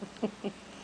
フフフ。